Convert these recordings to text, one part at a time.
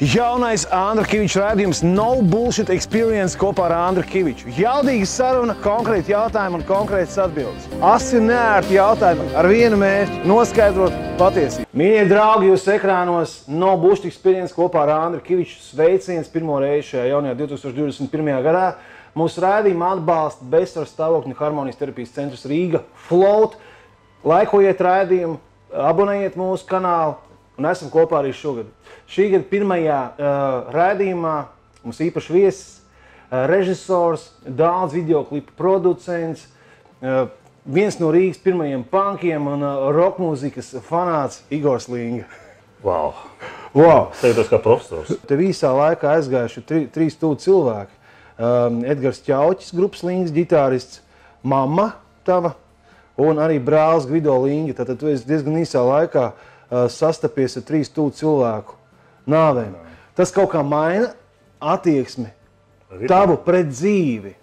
Jaunais Andra Kaviča raidījums No Bullshit Experience kopā ar Andru Kaviču. Jaudīga saruna, konkrēti jautājumi un konkrētas atbildes. Asi un neērti jautājumi ar vienu mērķi - noskaidrot patiesību. Mīļie draugi, jūs ekrānos No Bullshit Experience kopā ar Andru Kaviču sveiciens pirmo reizi šajā jaunajā 2021. gadā. Mūsu raidījumu atbalsta Bezsvaru stāvokļu harmonijas terapijas centrs Rīga Float. Laikojiet raidījumu, abonējiet mūsu kanālu un esam kopā arī šogad. Šī gada pirmajā uh, raidījumā mums īpaši viesis, uh, režisors, daudz video klipu producents, uh, viens no Rīgas pirmajiem punkiem un uh, roka mūzikas fanāts Igors Linga. Wow. Wow. Teiktos kā profesors. Te visā laikā aizgājuši tri, trīs stūri cilvēki. Um, Edgars Čauķis, grupas Lingas ģitārists, mamma tava un arī brālis Gvido Linga. Tātad tu esi diezgan īsā laikā uh, sastapies ar trīs stūri cilvēku nāvēm. Tas kaut kā maina attieksmi tavu pret dzīvi.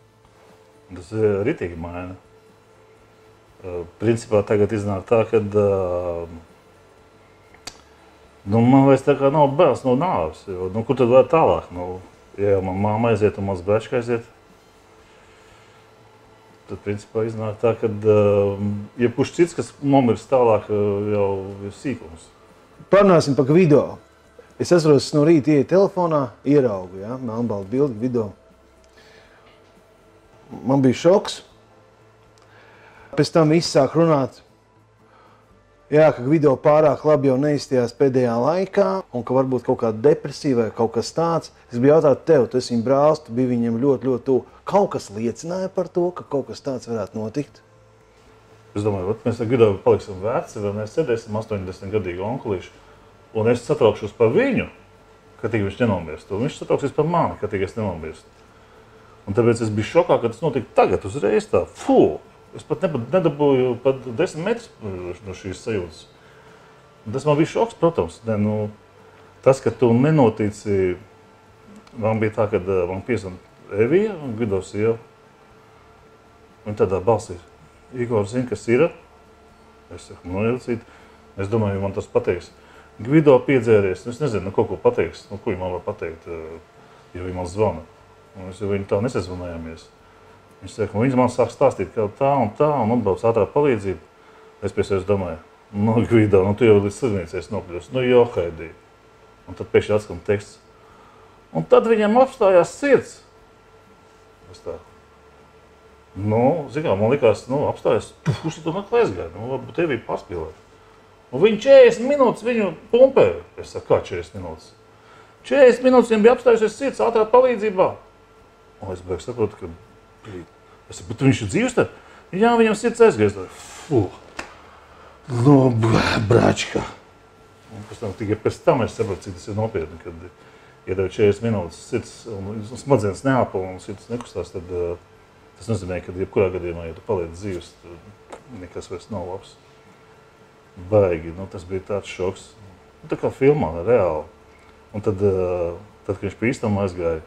Tas ir ritīgi maina. Uh, Principā tagad iznāk tā, ka uh, nu, man vairs tā kā nav bērns no nāves. Jo, nu, kur tad vēl tālāk? Nu, ja man māma aiziet un mans bērns aiziet, tad principā iznāk tā, ka uh, jebkurš cits, kas nomirst tālāk, uh, jau ir sīkums. Parunāsim par video. Es atceros, no rīta ienāku telefonā, ieraugu ja, melnbaltu bildi video. Man bija šoks. Pēc tam viss sāk runāt, jā, ka video pārāk labi jau neizstījās pēdējā laikā, un ka varbūt kaut kāda depresija vai kaut kas tāds. Es biju jautājis tev, tu esi viņa brālis, tu biji viņam ļoti, ļoti tuvu. Kaut kas liecināja par to, ka kaut kas tāds varētu notikt. Es domāju, vat mēs ar Gudu paliksim veci, vai mēs sēdēsim 80 gadīgu onkulīšu, un es satraukšos par viņu, ka tik viņš nenomirst, un viņš satrauksies par mani, ka tik es nenomirstu. Un tāpēc es biju šokā, ka tas notika tagad, uzreiz tā, fū! Es pat nedabūju pat 10 metrus no šīs sajūtas. Tas man bija šoks, protams. Ne, nu, tas, ka tu nenotici, man bija tā, ka ā, man piesana Evija un Gudo sieva. Un tādā balsī, Igor zina, kas ir. Es saku, nu, ielcīt. Es domāju, man tas pateiks. Gvido piedzēries, es nezinu, nu, kaut ko pateiks, nu, ko viņa man var pateikt, ā, ja viņa man zvana. Es jau viņu tā nesazvanījāmies. Viņš saka, viņš man sāk stāstīt, ka tā un tā, un atbrauc ātrā palīdzība. Es pie sevis domāju, nu, Gvido, nu, tu jau līdz slimnīcēs nokļūsi, nu, jo, Haidī. Un tad pēkšņi atskan teksts. Un tad viņam apstājās sirds. Es tā, nu, zinām, man likās, nu, apstājās, pusi tu meklē aizgāja, nu, varbūt tev bija paspīlēt. Un viņi 40 minūtes viņu pumpēja. Es saku, kā 40 minūtes? 40 minūtes viņam bija apstājusies sirds ātrā palīdzībā. Un es beigās saprotu, ka blīd, es saku, bet viņš ir dzīvs tad? Jā, viņam sirds aizgājas. Fu, nu, br- bračka. Un pēc tam, tikai pēc tam es saprotu, cik tas ir nopietni, kad iedod 40 minūtes sirds un smadzenes neapo un sirds nekustās, tad uh, tas nozīmē, ka jebkurā gadījumā, ja tu paliec dzīvs, tad nekas vairs nav labs. Baigi, nu, tas bija tāds šoks. Nu, tā kā filmā, reāli. Un tad, uh, tad kad viņš pie īstam aizgāja,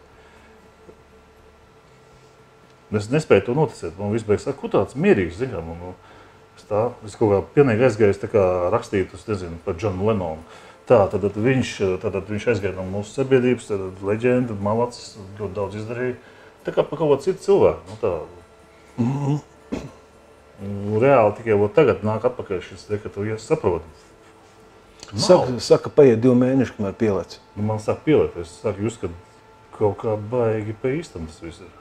es nespēju to noticēt. Man viss beigas, kur tāds mierīgs, zinām. Un, nu, es tā, es kaut kā pilnīgi aizgāju, tā kā rakstītu, es nezinu, par Džonu Lenonu. Tā, tad, tad, viņš, tad, tad viņš aizgāja no mūsu sabiedrības, tad leģenda, malacis, ļoti daudz izdarīja. Tā kā par kaut ko citu cilvēku. Nu, tā. Un Reāli tikai vot tagad nāk atpakaļ šis, te, ka tu ies saproti. Nav. Saka, saka paiet divi mēneši, kamēr pielēc. Nu, man sāk pieliet, es saku, jūs, ka kaut kā baigi pa īstam tas viss ir.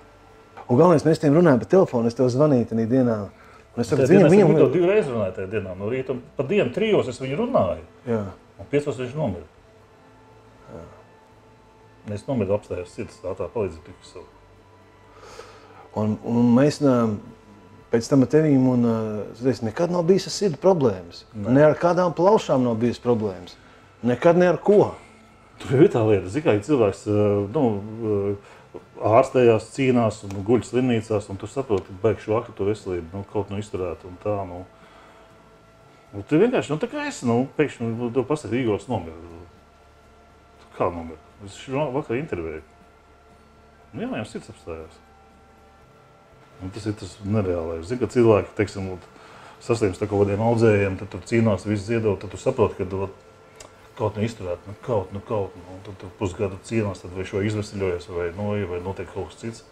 Un galvenais, mēs tiem runājam pa telefonu, es tev zvanīju tajā dienā. Un es Tad, viņam, viņam, viņam to viņam, divreiz runāju tajā dienā. No rīta pa dienu trijos es viņu runāju, jā. un piecos viņš nomira. Es nomiru apstājos sirds, tā tā palīdzība tikai savu. Un, un mēs nā, pēc tam ar tevīm, un es nekad nav bijis ar sirdi problēmas. Ne. ne ar kādām plaušām nav bijis problēmas. Nekad ne ar ko. Tur ir tā lieta, zin, kā ja cilvēks nu, ārstējās, cīnās un guļ slimnīcās, un tu saproti, ka beigšu vakar to veselību nu, kaut nu izturēt un tā. Nu. Nu, tu vienkārši, nu tā kā es, nu, pēkšņi nu, to pasaka, Igors nomira. Kā nomira? Es šo vakar intervēju. Nu, jā, viņam sirds apstājās. Un tas ir tas nereālais. Zini, ka cilvēki, teiksim, saslimst ar kaut kādiem audzējiem, tad tur cīnās, viss ziedot, tad tu saproti, ka kaut kā izturēt, nu, kaut, nu, kaut, nu, tad tu pusgadu cīnās, tad vai izvesaļojas, vai, nu, vai notiek kaut kas cits.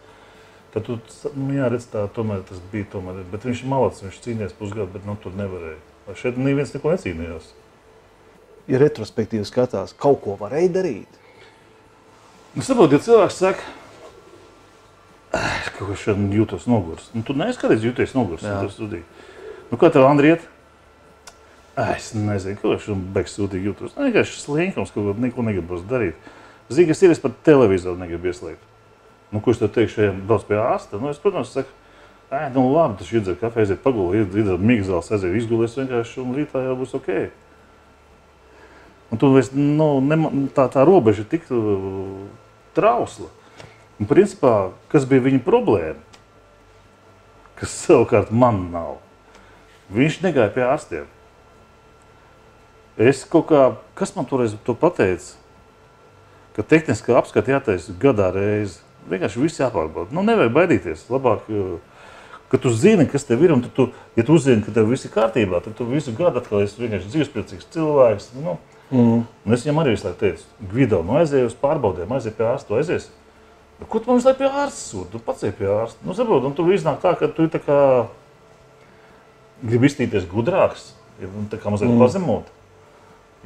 Tad tu, nu, jā, redz, tā, tomēr tas bija, tomēr, bet viņš ir malacis, viņš cīnījās pusgadu, bet, nu, tur nevarēja. Vai šeit neviens neko necīnījās. Ja retrospektīvi skatās, kaut ko varēja darīt. Nu, saprot, ja cilvēks saka, "Ah, ka šodien jūtos nogurs, nu, tu neskaties, jūties nogurs, Jā. tas studī. Nu, kā tev, Andri, iet? Ai, Es nezinu, ko viņš beigs sūtīt jūtos. Nu, vienkārši slinkums, ko neko negribas darīt. Zini, kas ir, es pat televizoru negribu ieslēgt. Nu, ko es tev teikšu, ja brauc pie ārsta? Nu, es, protams, saku, Ē, nu labi, tas ir iedzert kafiju, aiziet pagulēt, iedzert migzāles, aiziet izgulēs vienkārši, un rītā jau būs ok. Un tu vairs, nu, nema, tā, tā robeža ir tik uh, trausla. Un, principā, kas bija viņa problēma? Kas savukārt man nav. Viņš negāja pie ārstiem. Es kaut kā, kas man toreiz to pateica? Ka tehniskā apskata jātaisa gadā reizi. Vienkārši viss jāpārbauda. Nu, nevajag baidīties. Labāk, ka tu zini, kas tev ir, un tu, tu, ja tu uzzini, ka tev viss ir kārtībā, tad tu visu gadu atkal esi vienkārši dzīvespriecīgs cilvēks. Nu, Mm. Un es viņam arī visu laiku teicu, Gvido, nu aizies uz pārbaudēm, aizies pie ārsta, aizies. Nu, ko tu man visu laiku pie ārsta sūti? Tu pats ej pie ārsta. Nu, saprot, un tur iznāk tā, ka tu tā kā gribi iztīties gudrāks, nu, tā kā mazliet mm. pazemot.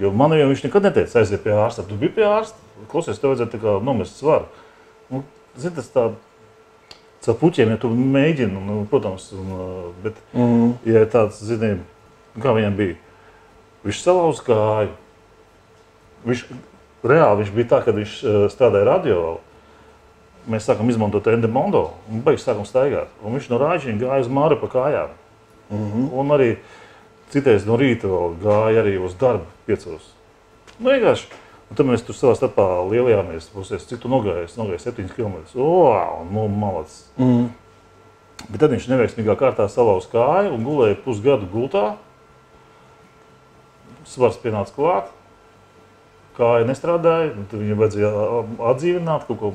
Jo man jau viņš nekad neteica, aiziet pie ārsta. Tu biji pie ārsta, klausies, tev vajadzētu nomest svaru. Nu, zini, tas tā, caur puķiem, ja tu mēģini, nu, protams, un, uh, bet, Mm. ja ir tāds, zini, kā viņam bija, viņš salauz kāju. Viņš reāli viņš bija tā, kad viņš strādāja radio. Mēs sākām izmantot endemondo un beigās sākām staigāt. Un viņš no rāģiņa gāja uz māru pa kājām. Mm -hmm. Un arī citreiz no rīta vēl gāja arī uz darbu piecos. Nu, vienkārši. Un tad mēs tur savā starpā lielajāmies. Pusies, cik tu nogājies? Es Nogāju 7 km. Wow, nu, malacis. Mm. Bet tad viņš neveiksmīgā kārtā salauza kāju un gulēja pusgadu gultā. Svars pienāca klāt, kāja nestrādāja, tad viņam vajadzēja atdzīvināt kaut ko.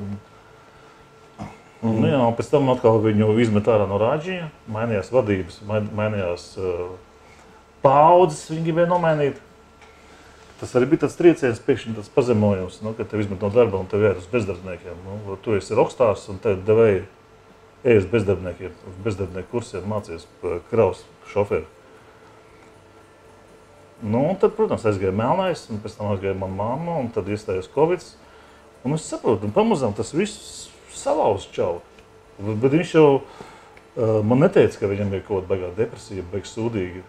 Mm. Nu, jā, un pēc tam atkal viņu izmet ārā no rāģija, mainījās vadības, main- mainījās uh, paudzes, viņi gribēja nomainīt. Tas arī bija tāds trieciens, pēkšņi tāds pazemojums, nu, kad tev izmet no darba un tev iet uz bezdarbniekiem. Nu, tu esi rokstārs un tev devēja ej uz bezdarbniekiem, uz bezdarbnieku kursiem mācies par kravas šoferu. Nu, un tad, protams, aizgāja melnais, un pēc tam aizgāja mana mamma, un tad iestājās Covid. Un es saprotu, un pamazām tas viss salauz čau. Bet, bet viņš jau uh, man neteica, ka viņam ir kaut kāda depresija, beigas sūdīga.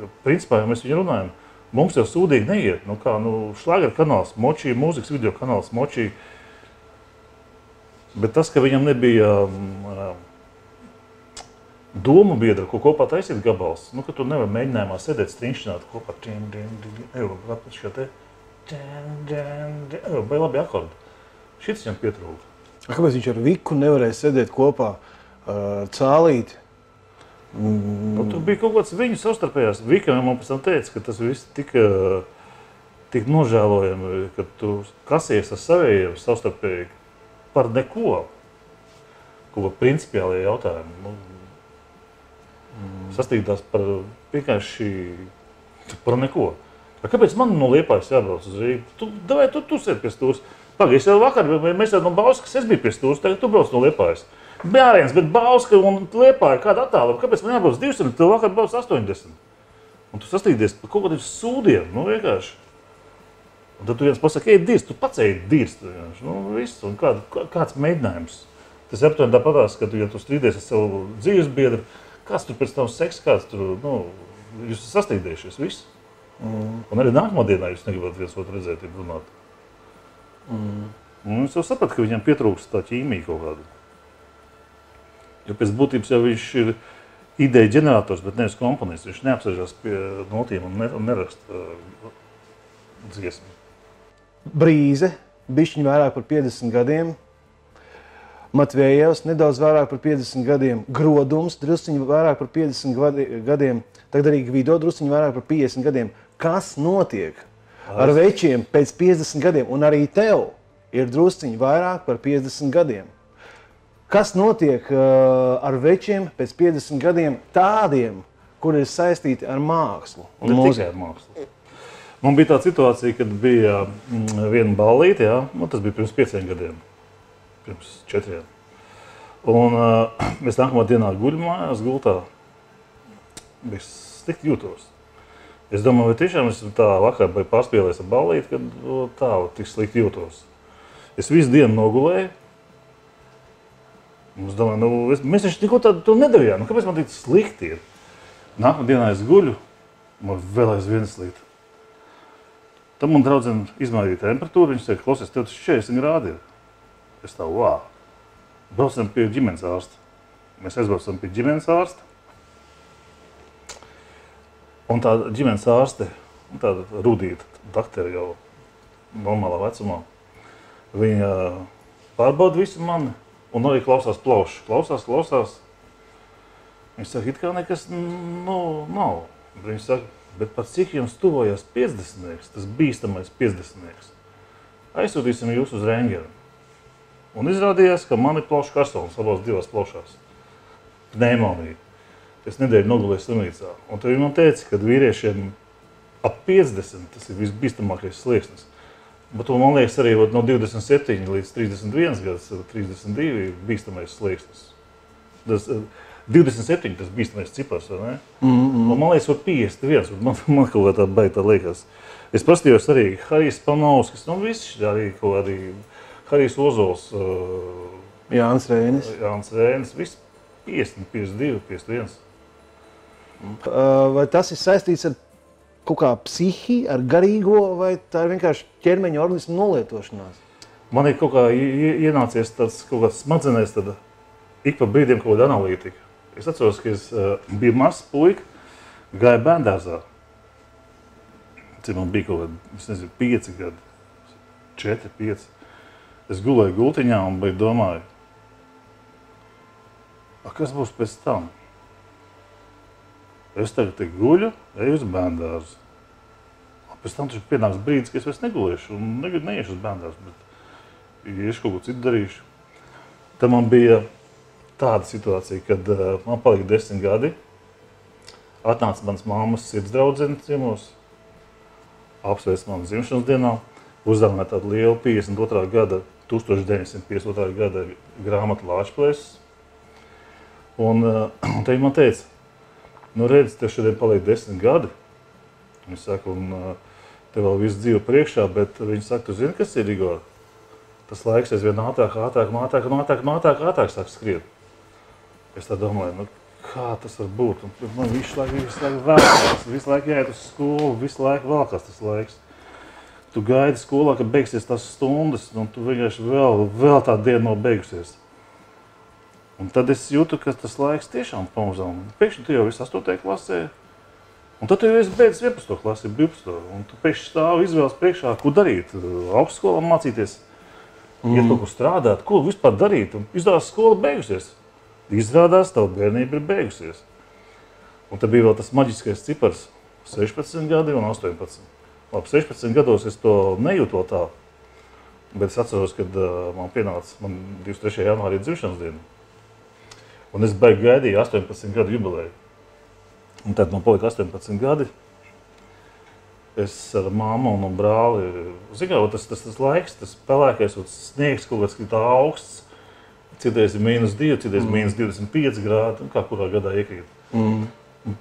Jo, Principā, ja mēs viņu runājam, mums jau sūdīgi neiet. Nu, kā nu, šlāgera kanāls, močī, mūzikas video kanāls, močī. Bet tas, ka viņam nebija um, domu biedra, ko kopā taisīt gabals, nu, ka tu nevari mēģinājumā sēdēt strīņšķināt kopā. Tim, tim, tim, evo, kāpēc šo te? Tim, tim, tim, evo, vai labi akordi. Šis viņam pietrūka. Kāpēc viņš ar Viku nevarēja sēdēt kopā ar cālīti? Nu, tur bija kaut kāds viņu savstarpējās. Vika man pēc tam teica, ka tas viss tika tik nožēlojami, ka tu kasies ar saviem savstarpēji par neko. Ko principiāli jautājumi. Nu, Sastīdās par vienkārši par neko. Kāpēc man no Liepājas jābrauc uz Rīgu? Tu, davai, tu, tu sēdi pie stūres. Pagaid, es jau vakar, mēs jau no Bauskas, es biju pie stūres, tagad tu brauc no Liepājas. Bērns, bet Bauska un Liepāja kāda attāluma. Kāpēc man jābrauc 200, tu vakar brauc 80? Un tu sastīdies par kaut kādiem sūdiem, nu vienkārši. Un tad tu viens pasaki, ej, dirst, tu pats ej, dirst. Nu, viss, un kā- kāds mēģinājums? Tas ir aptuveni tāpatās, ka tu, ja tu strīdies ar savu dzīves biedru, kāds tur pēc tam seks, kāds tur, nu, jūs esat sastīdējušies, viss. Mm. Un arī nākamā dienā jūs negribat viens otru redzēt, runāt. Mm. Un es jau sapratu, ka viņam pietrūkst tā ķīmija kaut kāda. Jo pēc būtības jau viņš ir ideja ģenerators, bet nevis komponists. Viņš neapsēžas pie notiem un ne- un neraksta uh, dziesmu. Brīze, bišķiņi vairāk par 50 gadiem. Matvējevs nedaudz vairāk par 50 gadiem, Grodums drusciņi vairāk par 50 gadi- gadiem, tagad arī Gvido drusciņi vairāk par 50 gadiem. Kas notiek ar večiem pēc 50 gadiem? Un arī tev ir drusciņi vairāk par 50 gadiem. Kas notiek uh, ar večiem pēc 50 gadiem tādiem, kur ir saistīti ar mākslu Ne tikai ar mākslu. Man bija tāda situācija, kad bija mm, viena ballīte, jā, nu, tas bija pirms pieciem gadiem, pirms četriem. Un uh, mēs nākamā dienā guļam mājās, gultā. Es slikti jūtos. Es domāju, vai tiešām es tā vakar biju pārspīlējis ar ballīti, kad o, tā tik slikti jūtos. Es visu dienu nogulēju. Es domāju, nu, es, mēs taču neko tādu nedarījām. Nu, kāpēc man tik slikti ir? Nākamā dienā es guļu, man vēl aizvien slikti. Tad man draudzene izmērīja temperatūru. Viņš teica, klausies, tev tas 40 grādi ir. Es tā, wow! Braucam pie ģimenes ārsta. Mēs aizbraucam pie ģimenes ārsta. Un tā ģimenes ārste, tāda rudīta doktora jau normālā vecumā, viņa pārbauda visu mani un arī klausās plaušu. Klausās, klausās. Viņš saka, it kā nekas nu, nav. Viņš saka, bet pat cik jums tuvojas 50, tas bīstamais 50. Aizsūtīsim jūs uz rengenu. Un izrādījās, ka man ir plaušu karstums abās divās plaušās. Pneimonija. Es nedēļu nogulēju slimnīcā. Un tad viņi man teica, ka vīriešiem ap 50 tas ir visbīstamākais slieksnis. Bet man liekas, arī no 27 līdz 31 gadus, 32 ir bīstamais slieksnis. Tas, 27 tas bīstamais cipars, vai ne? Mm -hmm. Man liekas, ka 51. Man, man kaut kā tā baigta liekas. Es paskatījos arī Harijs Panovskis, nu visi arī kaut kādi Harijs Ozols. Uh, Jānis Rēnis. Jānis Rēnis, viss 50, 52, 51. Vai tas ir saistīts ar kaut kā psihiju, ar garīgo, vai tā ir vienkārši ķermeņa organismu nolietošanās? Man ir kaut kā ienācies tāds kaut kāds smadzenēs, tad ik pa brīdiem kaut kāda analītika. Es atceros, ka es uh, biju mazs puika, gāju bērndārzā. Cik man bija kaut kādi, es nezinu, pieci gadi, četri, pieci. Es gulēju gultiņā un domāju, kas būs pēc tam? Es tagad te guļu, eju uz bērndārzu. Pēc tam taču pienāks brīdis, ka es vairs negulēšu un negribu neiešu uz bērndārzu, bet iešu kaut ko citu darīšu. Tad man bija tāda situācija, kad uh, man palika desmit gadi. Atnāca mans māmas sirds draudzene ciemos, apsveic manu dzimšanas dienā, uzdāvināja tādu lielu 52. gada, 1952. gada grāmatu Lāčplēs. Un, uh, un te man teica, nu redz, tev šodien paliek desmit gadi. Viņš saka, un tev vēl viss dzīve priekšā, bet viņš saka, tu zini, kas ir Igor? Tas laiks aizvien ātrāk, ātrāk, ātrāk, ātrāk, ātrāk, ātrāk sāk skriet. Es tā domāju, nu, kā tas var būt? Un man visu laiku, visu laiku vēlkās, visu laiku jāiet uz skolu, visu laiku vēlkās tas laiks. Tu gaidi skolā, ka beigsies tās stundas, un tu vienkārši vēl, vēl tā diena nav beigusies. Un tad es jūtu, ka tas laiks tiešām pamazām. Pēkšņi tu jau esi 8. klasē, un tad tu jau esi beidzis 11. klasi, 12. Un tu pēkšņi stāvi izvēles priekšā, ko darīt. Augstskolā mācīties, mm. iet kaut ko strādāt, ko vispār darīt. Un izrādās, skola beigusies. Izrādās, tava bērnība ir beigusies. Un tad bija vēl tas maģiskais cipars - 16 gadi un 18. Labi, 16 gados es to nejūtu vēl tā. Bet es atceros, kad uh, man pienāca man 23. janvārī dzimšanas diena. Un es beigās gaidīju 18 gadu jubileju. Un tad man palika 18 gadi. Es ar māmu un brāli, zinām, tas, tas, tas laiks, tas pelēkais sniegs kaut kāds tā augsts. Citreiz ir mīnus 2, citreiz mm. mīnus 25 grādi, kā kurā gadā iekrīt. Mm.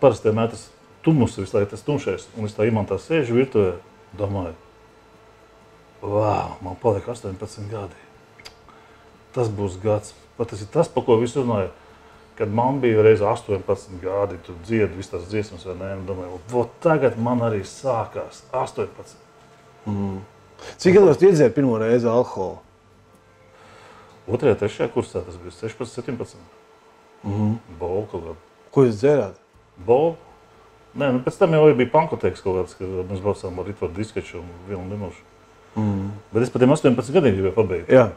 Parasti vienmēr tas tumšs, visu laiku tas tumšais. Un es tā imantā sēžu virtuvē, domāju, wow, man palika 18 gadi. Tas būs gads. Pat tas ir tas, par ko visi runāja kad man bija reiz 18 gadi, tu dziedi visas tās dziesmas, vai? Un domāju, vot tagad man arī sākās 18. Mm. Cik gados tu iedzēri pirmo reizi alkoholu? Otrajā, trešajā kursā tas bija 16, 17. Mm -hmm. Bolu kaut kādā. Ko jūs dzērāt? Bolu. Nē, nu pēc tam jau bija pankoteks kaut kāds, kad mēs braucām ar Ritvaru diskeču un vienu minūšu. Mm. Bet es pat tiem 18 gadiem gribēju pabeigt. Jā.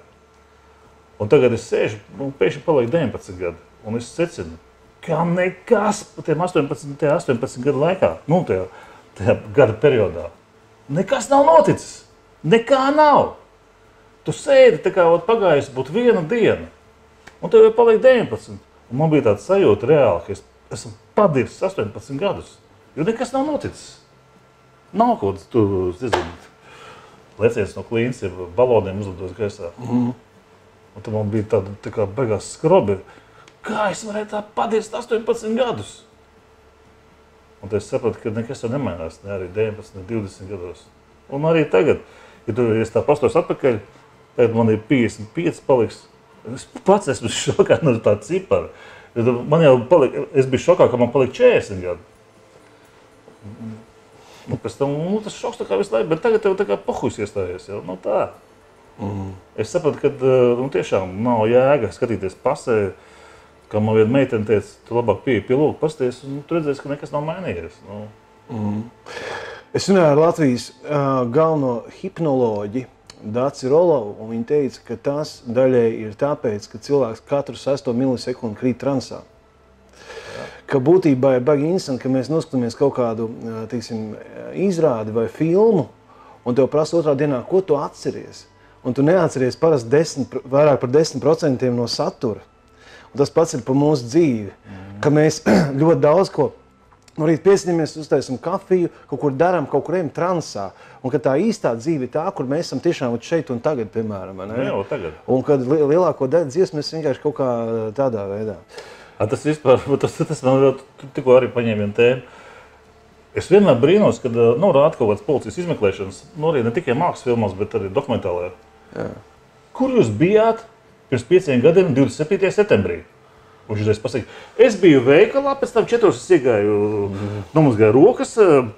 Un tagad es sēžu, un pēkšņi paliek 19 gadi. Un es secinu, ka nekas par tiem 18, 18 gadu laikā, nu, tajā, tajā gada periodā, nekas nav noticis. Nekā nav. Tu sēdi tā kā pagājusi būtu viena diena, un tev jau paliek 19. Un man bija tāds sajūta reāli, ka es esmu padirsis 18 gadus, jo nekas nav noticis. Nav kaut kas, tu zini, leciens no klīnas, ir baloniem uzlidos gaisā. Mm. Un tad man bija tāda tā kā beigās skrobi. Kā es varēju tā padirst 18 gadus? Un tad es sapratu, ka nekas jau nemainās, ne arī 19, ne 20 gados. Un arī tagad, ja tu ja tā pastos atpakaļ, tad man ir 55 paliks. Es pats esmu šokā no tā cipara. Man jau palika, es biju šokā, ka man palika 40 gadi. Nu, pēc tam nu, tas šoks tā kā visu laiku, bet tagad tev tā kā pohus iestājies. Jau, nu, tā. Mm. Es sapratu, ka nu, tiešām nav jēga skatīties pasē, kā man viena meitene teica, tu labāk pieeji pie lūk, pasties, un tu redzēsi, ka nekas nav mainījies. Nu. Mm. Es runāju ar Latvijas uh, galveno hipnoloģiju. Dācis Rolovu, un viņa teica, ka tas daļai ir tāpēc, ka cilvēks katru sesto milisekundi krīt transā ka būtībā ir baigi interesanti, ka mēs noskatāmies kaut kādu teiksim, izrādi vai filmu, un tev prasa otrā dienā, ko tu atceries. Un tu neatceries parasti vairāk par 10% no satura. Tas pats ir par mūsu dzīvi, mm. ka mēs ļoti daudz ko No rīta piesņemamies, uztaisām kafiju, kaut kur darām, kaut kur ejam transā. Un ka tā īstā dzīve ir tā, kur mēs esam tiešām šeit un tagad, piemēram. Jā, tagad. Un kad lielāko daļu dziesmu mēs vienkārši kaut kā tādā veidā. A, tas vispār, tas, tas man ļoti tikko arī paņēma tēmu. Es vienmēr brīnos, kad nu, rāda kaut kādas policijas izmeklēšanas, nu, arī ne tikai mākslas filmās, bet arī dokumentālajā. Jā. Kur jūs bijāt pirms pieciem gadiem, 27. septembrī? Viņš uzreiz pasakīja, es biju veikalā, pēc tam četros es iegāju, nomazgāju rokas,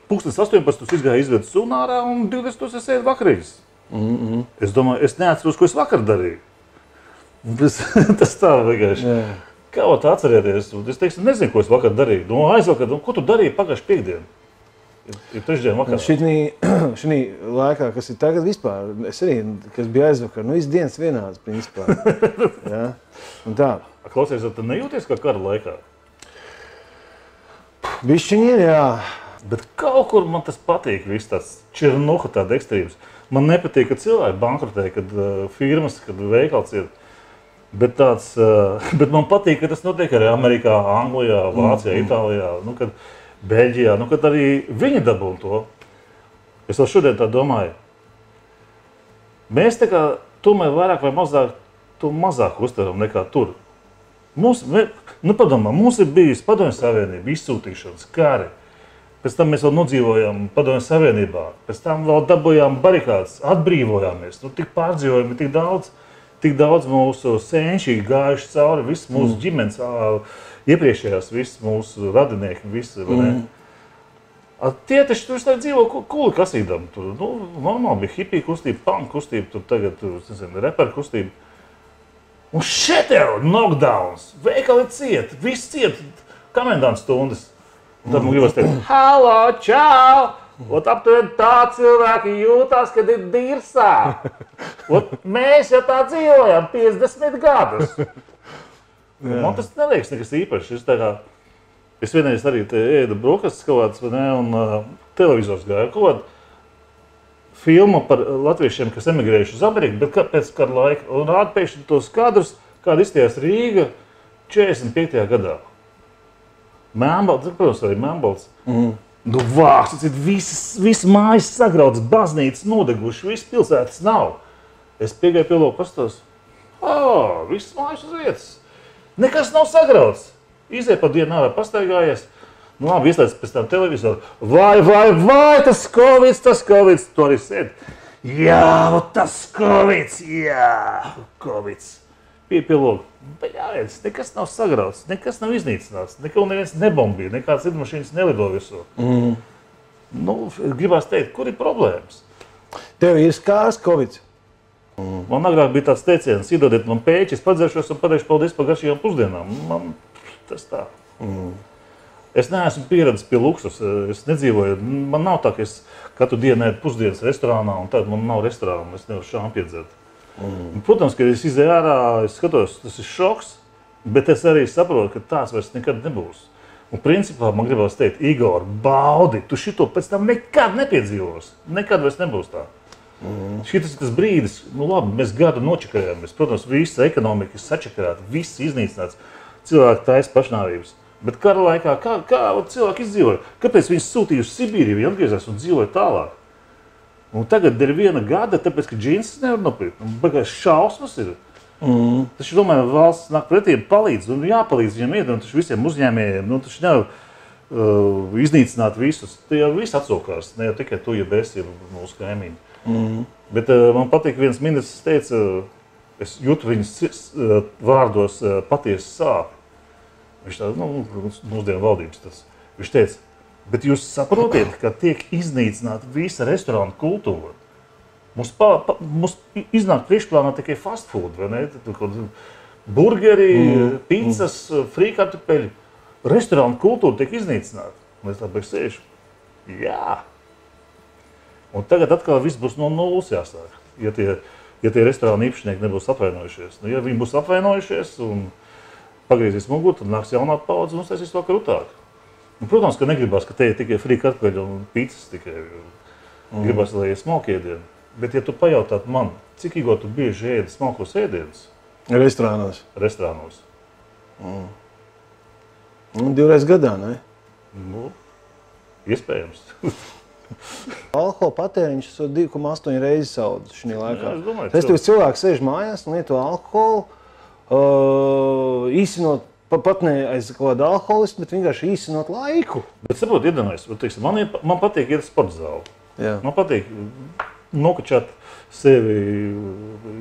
pūkstens 18. es izgāju izvedu sunārā un 20. es ēdu vakarīs. Mm -hmm. Es domāju, es neatceros, ko es vakar darīju. Tas, tas tā vienkārši. Yeah. Kā jūs atcerieties? Es teiktu, nezinu, ko es vakar darīju. Nu, aizvakar, nu, ko tu darīji pagājušajā piekdienā? Ir, trešdiena vakarā. Šī laikā, kas ir tagad vispār, es arī, kas bija aizvakar, nu, viss dienas vienāds, principā. ja? Un tā. Klausies, tu nejūties kā kara laikā? Bišķiņi ir, jā. Bet kaut kur man tas patīk, viss tāds čirnuha tāda ekstrīms. Man nepatīk, ka cilvēki bankrotē, kad uh, firmas, kad veikals ir. Bet, tāds, uh, bet man patīk, ka tas notiek arī Amerikā, Anglijā, Vācijā, mm. Itālijā, nu, kad, Beļģijā. Nu, kad arī viņi dabūna to. Es vēl šodien tā domāju. Mēs tā kā tomēr vairāk vai mazāk, mazāk uztveram nekā tur. Mums, nu, padomā, mums ir bijusi Padomju Savienība, izsūtīšanas, kari. Pēc tam mēs vēl nodzīvojām Padomju Savienībā, pēc tam vēl dabūjām barikādas, atbrīvojāmies. Nu, tik pārdzīvojumi, tik daudz. Uh, tik daudz mūsu senči gājuši cauri, visas mūsu mm. ģimenes, iepriekšējās, visas mūsu radinieki. Visi, mm. A, tie taču tur dzīvo kuli kasīdam. Tur nu, normāli bija hipija kustība, punk kustība, tur tagad tur, nezinu, reper kustība. Un šeit ir knockdowns, veikali ciet, viss ciet, komendants stundas. Un tad man gribas teikt, halo, čau! Ot, aptuveni tā cilvēki jūtas, kad ir dirzā. Ot, mēs jau tā dzīvojam 50 gadus. Man tas neliekas nekas īpašs. Es, vienreiz arī ēdu brokastis kaut kādas, un uh, televizors gāja kaut kādu filmu par latviešiem, kas emigrējuši uz Ameriku, bet pēc kāda laika, un rāda pēkšņi tos kadrus, kāda izties Rīga 45. gadā. Mēmbalds, protams, arī Mēmbalds. Mm. Nu, vārds, tas ir visas, visas mājas sagrautas, baznīcas nodegušas, visas pilsētas nav. Es piegāju pie loka pastos. Oh, visas mājas uz vietas. Nekas nav sagrauts. Iziet pa dienu ārā pastaigājies. Nu, labi, ieslēdz pēc tam televizoru. Vai, vai, vai, tas Covid, tas Covid, tu arī sēdi. Jā, tas Covid, jā, Covid. Pie pie loka. Bļāviens, nekas nav sagrauts, nekas nav iznīcināts, neko neviens nebombīja, nekādas lidmašīnas nelido virsū. Mm. Nu, gribās teikt, kur ir problēmas? Tev ir skārs Covid. Man agrāk bija tāds teiciens, iedodiet man pēķis, padzeršos un pateikšu paldies par garšīgām pusdienām. Man tas tā. Mm. Es neesmu pieradis pie luksus. Es nedzīvoju. Man nav tā, ka es katru dienu ēdu pusdienas restorānā, un tad man nav restorāna. Es nevaru šādi piedzert. Mm. Protams, kad es izēju ārā, es skatos, tas ir šoks, bet es arī saprotu, ka tās vairs nekad nebūs. Un principā man gribās teikt, Igor, baudi, tu šito pēc tam nekad nepiedzīvos. Nekad vairs nebūs tā. Mm. Šis ir tas brīdis, nu labi, mēs gadu nočakarējāmies. Protams, visa ekonomika ir sačakarēta, viss iznīcināts, cilvēki taisa pašnāvības. Bet kara laikā kā, kā cilvēki izdzīvoja? Kāpēc viņi sūtīja uz Sibīriju, viņi atgriezās un dzīvoja tālāk? Un tagad ir viena gada, tāpēc, ka džins nevar nopirkt. Bagās šausmas ir. Mm. Taču, domāju, valsts nāk pretī palīdz. Un jāpalīdz viņiem iedot, taču visiem uzņēmējiem. Nu, taču nevar uh, iznīcināt visus. Tie jau viss atsokās. Ne jau tikai tu, ja esi mūsu kaimiņi. Mm. Bet uh, man patīk viens ministrs teica, es jūtu viņas uh, vārdos uh, patiesu sāpes. Viņš tāds nu, mūsdienu valdības tas. Viņš teica, bet jūs saprotat, ka tiek iznīcināta visa restorāna kultūra. Mums, pa, pa, mums iznāk priekšplānā tikai fast food, vai ne? Kaut burgeri, mm. pizzas, frīkartupeļi. Restorāna kultūra tiek iznīcināta. Es tā beigu sēžu. Jā. Un tagad atkal viss būs no nulles jāsāk. Ja tie, ja tie restorāna īpašnieki nebūs apvainojušies. Nu, ja viņi būs apvainojušies un pagriezīs muguru, tad nāks jaunā paudze un uztaisīs vēl krūtāk. Un, protams, ka negribas, ka te ir tikai frī kartupeļi un pīcis tikai. Mm. Gribas, lai ir smalki ēdieni. Bet, ja tu pajautātu man, cik ilgi tu bieži ēdi smalkos ēdienus Restorānos. restorānos, Nu, divreiz gadā, ne? nu, iespējams. Alkohola patēriņš ir 2,8 reizes audzis šajā laikā. Domāju, Respektīvi, cilvēks sēž mājās un lieto alkoholu, uh, īstenot pa- pat ne aiz kaut kāda alkoholisma, bet vienkārši īstenot laiku. Bet, saprotiet, iedomājieties, man, ir- man patīk iet uz sporta zāli. Jā. Man patīk nokačāt sevi,